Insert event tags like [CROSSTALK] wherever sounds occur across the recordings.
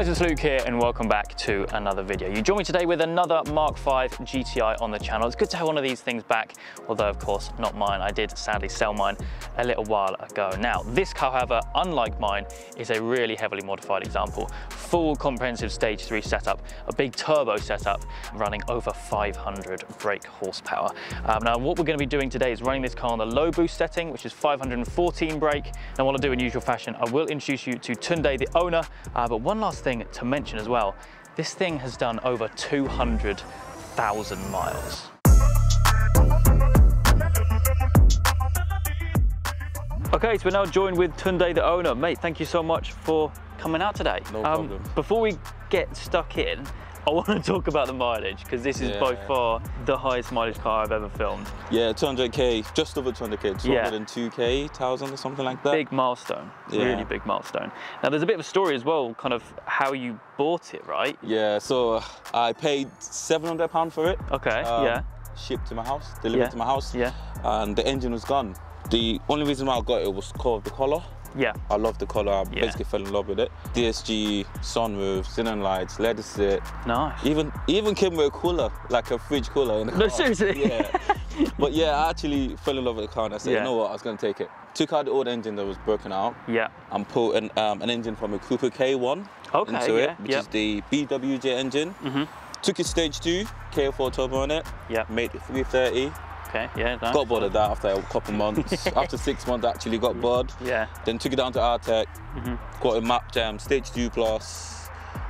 Guys, it's Luke here and welcome back to another video. You join me today with another Mark V GTI on the channel. It's good to have one of these things back, although of course not mine. I did sadly sell mine a little while ago. Now, this car, however, unlike mine, is a really heavily modified example. Full comprehensive stage three setup, a big turbo setup running over 500 brake horsepower. Um, now, what we're gonna be doing today is running this car on the low boost setting, which is 514 brake. And what I'll do in usual fashion, I will introduce you to Tunde, the owner, uh, but one last thing to mention as well, this thing has done over 200,000 miles. Okay, so we're now joined with Tunde, the owner. Mate, thank you so much for coming out today. No um, problem. Before we get stuck in, I want to talk about the mileage because this is yeah. by far the highest mileage car I've ever filmed. Yeah, 200k, just over 200k, 202k, 1,000 or something like that. Big milestone, yeah. really big milestone. Now there's a bit of a story as well, kind of how you bought it, right? Yeah, so I paid 700 pound for it. Okay, um, yeah. Shipped to my house, delivered yeah. to my house. Yeah. And the engine was gone. The only reason why I got it was called the color. Yeah. I love the colour. I yeah. basically fell in love with it. DSG, sunroof, xenon lights, leather seat. Nice. Even even came with a cooler, like a fridge cooler in the car. No, seriously? Yeah. but yeah, I actually fell in love with the car and I said, yeah. you know what, I was going to take it. Took out the old engine that was broken out. Yeah. And put an, um, an engine from a Cupra K1 okay, into yeah, it, which is the BWJ engine. Mm -hmm. Took it stage two, K4 turbo on it. Yeah. Made it 330. Okay, yeah, nice. Got bored of that after a couple months. [LAUGHS] after six months, actually got bored. Yeah. Then took it down to Artec, mm -hmm. got a map jam, stage two plus,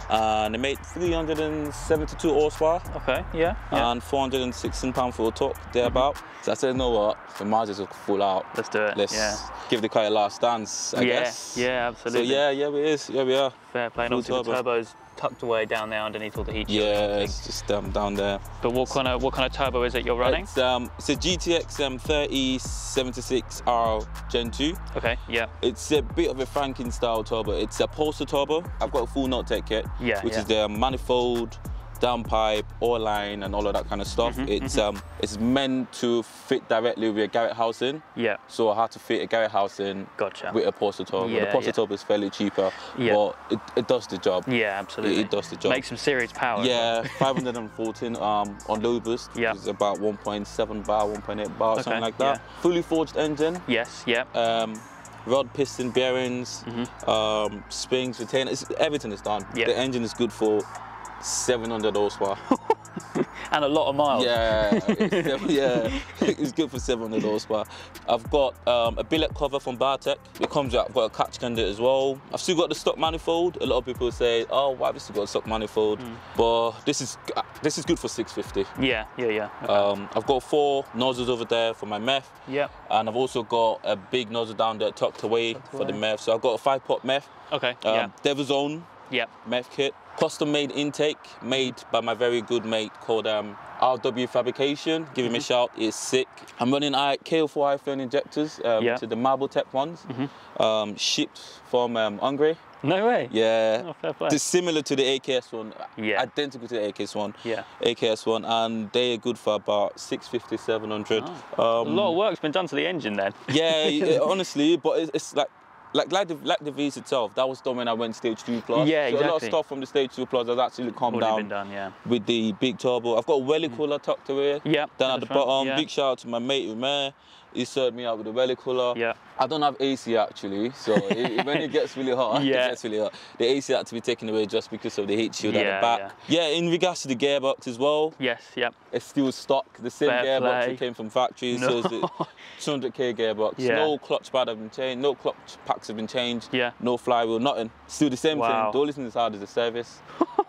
and it made 372 horsepower. Okay, yeah. yeah. And 416 pound for a torque, thereabout. Mm -hmm. So I said, you know what, the might as well full out. Let's do it. Let's yeah. give the car a last dance, I yeah, guess. Yeah, absolutely. So yeah, yeah, it is. Yeah, we are. Fair play. And also the turbos tucked away down there underneath all the heat Yeah, it's just um, down there. But what kind of what kind of turbo is it you're running? It's, um, it's a GTX um, 3076R Gen 2. Okay, yeah. It's a bit of a Franken style turbo. It's a Pulsar turbo. I've got a full Nortec kit, yeah, which yeah. is the manifold, downpipe, oil line, and all of that kind of stuff. Mm -hmm, it's mm -hmm. um, it's meant to fit directly with a Garrett housing. Yeah. So I had to fit a Garrett housing gotcha. with a Pulsar turbo. Yeah, the yeah. turbo is fairly cheaper, yeah. but it, it does the job. Yeah, absolutely. It, it does the job. Makes some serious power. Yeah, 514 [LAUGHS] um, on low boost. Yeah. It's about 1.7 bar, 1.8 bar, okay, something like that. Yeah. Fully forged engine. Yes, yeah. Um, rod, piston, bearings, mm -hmm. um, springs, retainers, everything is done. Yeah. The engine is good for 700 horsepower. [LAUGHS] and a lot of miles. Yeah, it's, [LAUGHS] yeah, [LAUGHS] it's good for 700 horsepower. I've got um, a billet cover from Bartec. It comes with, I've got a catch candidate as well. I've still got the stock manifold. A lot of people say, oh, why have you still got a stock manifold? Mm. But this is this is good for 650. Yeah, yeah, yeah. Okay. Um, I've got four nozzles over there for my meth. Yeah. And I've also got a big nozzle down there tucked away tucked for away. the meth. So I've got a five pot meth. Okay, um, yeah. Devil's Own yep. MEF kit. Custom made intake made by my very good mate called um, RW Fabrication. Give him mm -hmm. a Mm-hmm. shout, it's sick. I'm running I KO4 iPhone injectors um, yeah. to the Marble Tech ones, mm -hmm. um, shipped from um, Hungary. No way. Yeah. Oh, fair play. It's similar to the AKS one. Yeah. Identical to the AKS one. Yeah. AKS one, and they are good for about 650, 700. Oh. Um, a lot of work's been done to the engine then. Yeah, [LAUGHS] honestly, but it's, it's like like like the like the V's itself, that was done when I went stage two plus. Yeah, so exactly. a lot of stuff from the stage two plus has actually come Already down. Been done, yeah. With the big turbo, I've got a welly mm. cooler tucked away. Yeah. Down at the bottom. Yeah. Big shout out to my mate Umer. He served me out with a welly cooler. Yeah. I don't have AC actually, so [LAUGHS] it, when it gets really hot, [LAUGHS] yeah. it gets really hot. The AC had to be taken away just because of the heat shield yeah, at the back. Yeah. yeah, in regards to the gearbox as well. Yes, yep. It's still stock. The same Fair gearbox play. that came from factory. No. So it's [LAUGHS] the 200k gearbox. Yeah. No clutch pad have been changed. No clutch packs have been changed. Yeah. No flywheel, nothing. Still the same Wow. thing. The only thing that's hard is the service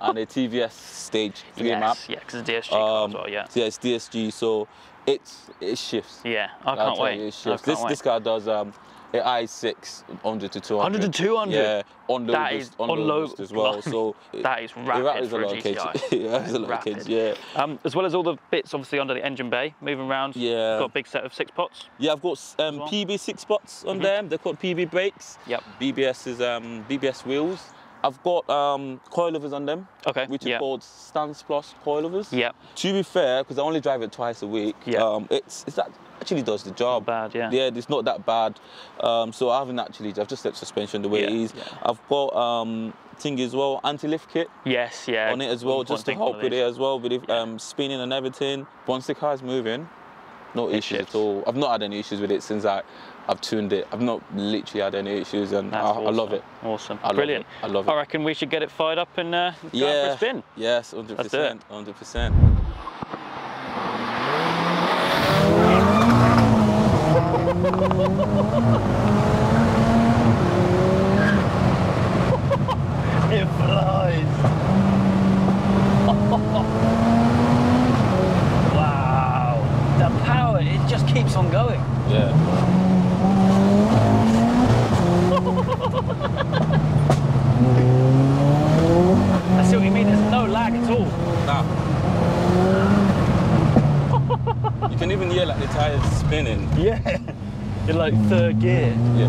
and a TVS stage three yes, map. yeah, because the DSG Um, as well, yeah. So yeah, it's DSG. So it's it shifts. Yeah, I can't wait. you, it shifts. This wait. this car does um. It i6 100 to 200. 100 to 200? Yeah, on low That boost, is- on low low- boost as well. So [LAUGHS] That is rapid rattles for a [LAUGHS] a lot of. GTI. yeah, it's a lot of Rapid. kg. Yeah. Um, as well as all the bits obviously under the engine bay, moving around. Yeah. Got a big set of six pots. Yeah, I've got um, well? PB six pots on Mhm. them. They're called PB brakes. Yep. BBS is um, BBS wheels. I've got um, coilovers on them, Okay. which yeah. are called Stance Plus coilovers. Yep. To be fair, because I only drive it twice a week, Yeah. um, it's it's that actually does the job. bad, yeah. Yeah, it's not that bad. Um, so I haven't actually. I've just left suspension the way it Yeah, is. yeah. I've got um, thing as well, anti-lift kit Yes, yeah. on it as well, One just to help with it as well, with it, Yeah. um, spinning and everything. Once the car's moving, no It issues at all. I've not had any issues with it since I, I've tuned it. I've not literally had any issues, and I, I love it. Awesome. I love Brilliant. it. I love it. I reckon we should get it fired up and uh, go out for a spin. Yes, hundred Let's do it. percent, hundred percent. [LAUGHS] It flies. [LAUGHS] wow. The power, it just keeps on going. Yeah. [LAUGHS] I see what you mean. There's no lag at all. Nah. you can even hear like the tires spinning. [LAUGHS] Yeah. In like third gear. Yeah.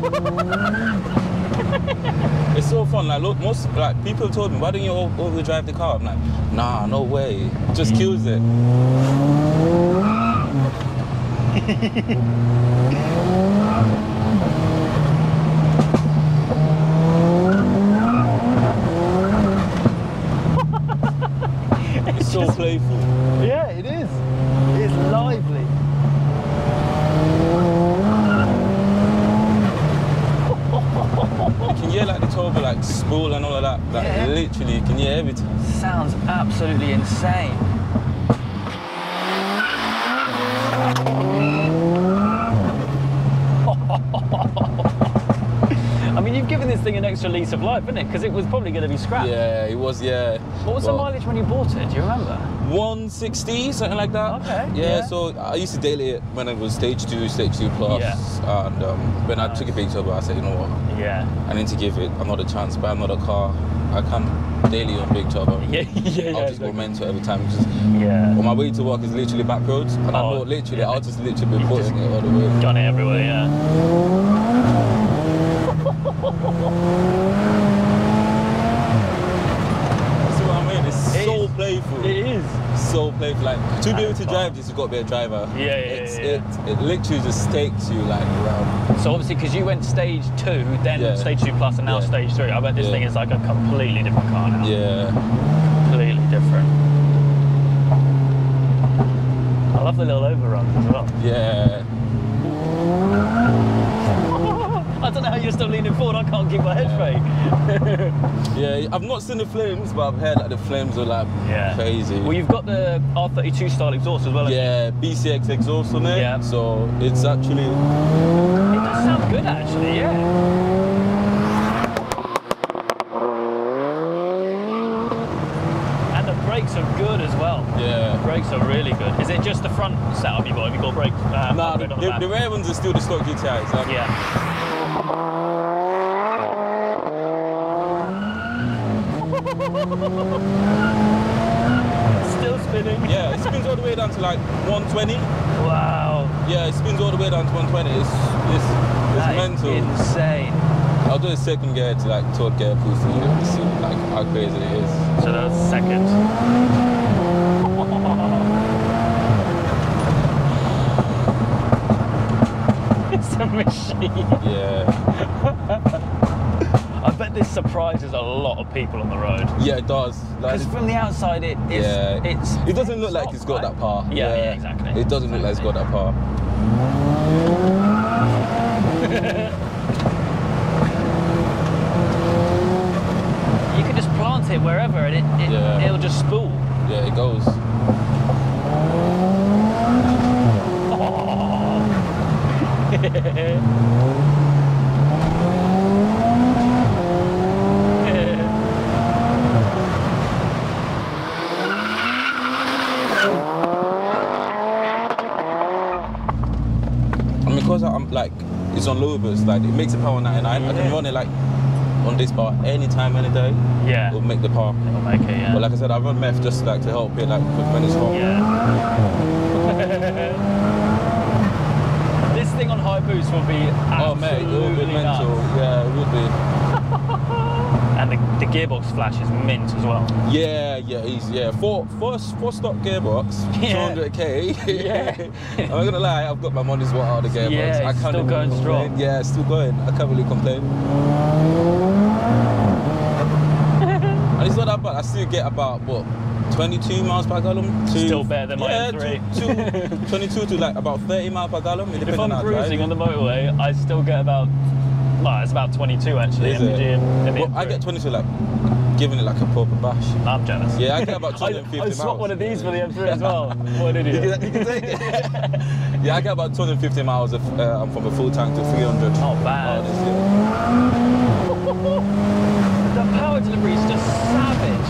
[LAUGHS] it's so fun. Like, look, most like people told me, why don't you o- over drive the car? I'm like, nah, no way. Just kills it. It's so playful. Yeah, it is. It's lively. You can hear like the turbo like spool and all of that. Like Yeah. literally, you can hear everything. Sounds absolutely insane. I mean, you've given this thing an extra lease of life, haven't it? Because it was probably going to be scrapped. Yeah, it was. Yeah. What was the mileage when you bought it? Do you remember? 160, something like that. Okay, Yeah, yeah. so I used to daily it when it was stage two, stage two plus. Yeah. And um, when I took a big turbo, I said, you know what, Yeah. I need to give it another chance, buy another car. I can't daily on big turbo. Yeah, [LAUGHS] yeah, yeah. I'll just go exactly. mental every time. Just, Yeah. on my way to work is literally back roads, and I Oh, know literally, yeah. I'll just literally be putting it all the way. Done it everywhere, yeah. That's what I mean. It's It so is. playful. It is. so playful. Like to be able to drive oh. this, you got to be a driver. Yeah, yeah, it's, yeah, It, it literally just takes you like around. So obviously, because you went stage two, then Yeah. stage two plus, and now Yeah. stage three. I bet this Yeah. thing is like a completely different car now. Yeah. Completely different. I love the little overruns as well. Yeah. I don't know how you're still leaning forward. I can't keep my head straight. [LAUGHS] Yeah, I've not seen the flames, but I've heard that the flames are like Yeah. crazy. Well, you've got the R32 style exhaust as well. yeah, BCX exhaust on it. Yeah. So it's actually It does sound good, actually. Yeah. And the brakes are good as well. yeah. Brakes are really good. Is it just the front setup you got? Have you got brakes? Uh, Nah, the, the the, back? the rare ones are still the stock GTIs. Like, Yeah. Still spinning. Yeah, it spins all the way down to like 120. Wow. Yeah, it spins all the way down to 120. It's it's, it's That is mental. insane. I'll do a second gear to like third gear for you to see like how crazy it is. So that's second. [LAUGHS] it's a machine. Yeah. Bet this surprises a lot of people on the road. Yeah, it does. Like, Because from the outside, it is. yeah, It's. it doesn't look like it's got right? that power. Yeah, yeah, exactly. It doesn't look like it's got that power. [LAUGHS] You can just plant it wherever, and it, it Yeah. it'll just spool. Yeah, it goes. And [LAUGHS] because I'm like, it's on like it makes the power 99. I can run it like on this power anytime, any day. Yeah. It'll make the power. It'll make it, yeah. But like I said, I run meth just like to help it, like when it's hot. Yeah. [LAUGHS] this thing on high boost will be Oh mate, it will be absolutely mental. nuts. Yeah, it would be. And the, the gearbox flash is mint as well. Yeah, yeah, he's yeah. Four, four, four stock gearbox, [LAUGHS] Yeah. 200k. [LAUGHS] [LAUGHS] Yeah. I'm not gonna lie, I've got my money's worth out of the gearbox. Yeah, I can't still going complain. strong. Yeah, it's still going. I can't really complain. and it's not that bad. I still get about what 22 miles per gallon. To, Still better than my yeah, M3. to- to- 22 to like about 30 miles per gallon. If I'm cruising on the motorway, I still get about, well, it's about 22 actually. Is it? MG and, and Well, I M3. get 22 like giving it like a proper bash. I'm jealous. Yeah, I get about [LAUGHS] I, 250 I miles. swapped one of these for the M3 as well. [LAUGHS] What an idiot. You can, you can take it. [LAUGHS] yeah, I get about 250 miles if uh, from a full tank to 300. Not bad. Oh. The power delivery is just savage.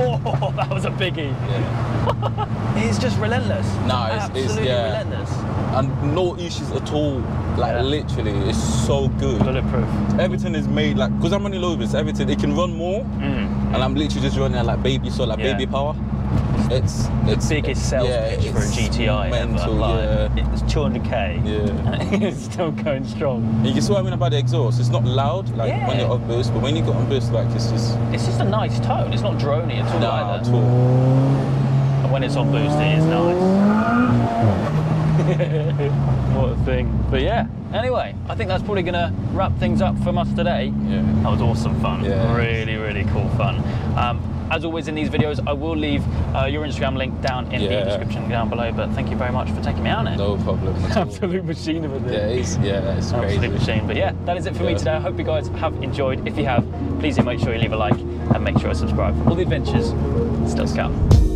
Oh, that was a biggie. yeah. It's just relentless. No, it's- it's- absolutely yeah. relentless. And no issues at all. Like Yeah. literally, it's so good. Bulletproof. Everything is made like because I'm running low bits. Everything it can run more, Mm. and I'm literally just running at like baby so like Yeah. baby power. It's it's Biggest sales yeah, pitch for a it's GTI mental, ever. Like, yeah. It's 200k. Yeah. And [LAUGHS] it's still going strong. You can see what I mean about the exhaust. It's not loud like when you're on boost, but when you go on boost, like it's just It's just a nice tone. It's not drony at all nah either. at all. And when it's on boost, it is nice. [LAUGHS] what a thing. But yeah, anyway, I think that's probably going to wrap things up from us today. Yeah. That was awesome fun. Yeah. Really, really cool fun. Um, as always in these videos, I will leave uh, your Instagram link down in the description down below. But thank you very much for taking me out on it. No problem. [LAUGHS] Absolute machine of a. Yeah, it's yeah, it's Absolute crazy. machine. But yeah, that is it for me today. I hope you guys have enjoyed. If you have, please do make sure you leave a like and make sure you subscribe. All the adventures still count.